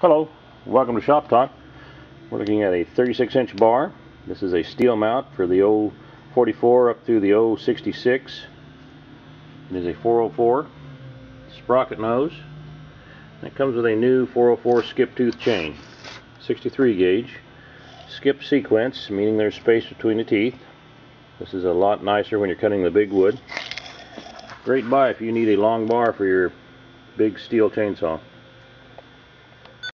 Hello, welcome to Shop Talk. We're looking at a 36 inch bar. This is a Stihl mount for the 044 up through the 066. It is a 404 sprocket nose. it comes with a new 404 skip tooth chain. 63 gauge. Skip sequence, meaning there's space between the teeth. This is a lot nicer when you're cutting the big wood. Great buy if you need a long bar for your big Stihl chainsaw.